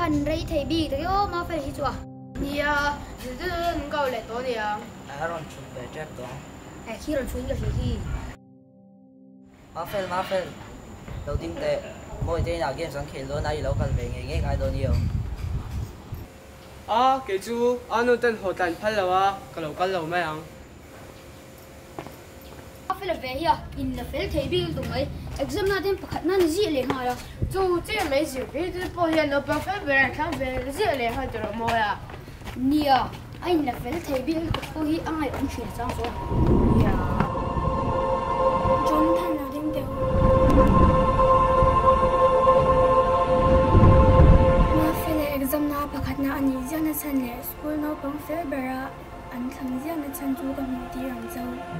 kan rei thei bi to yo ma fel hi chua nia zư ngau le to nia à rồi chụp về chắc đó ai khi rồi chuin cái hi má phê má phê đầu tiên tệ mỗi tên nào game sáng खेल luôn này lâu cần về nghề nghe ai đâu nhiều à cái chú anh nó tên hồ tàn phát lâu à cái lâu cái lâu mấy anh phải là về hia in à? là phải thấy bi tu mấy exam na thêm pakhat na ni ji le ha ya chú chỉ mấy gì về thì bỏ hiện nó bảo phải về khám về gì lại hơi được mua à? Nia à, ai la fel thei bi ko hi angai on thil chang so ya ta than na ding de phải là exam na pakhat na ani zian na chan le school no pang fel bera an thang zian na chan chu còn đi làm rang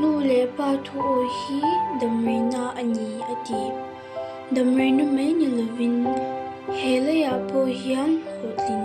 nu le pa thu o hi ani ati damrena mai ni hele helaya po hian hotli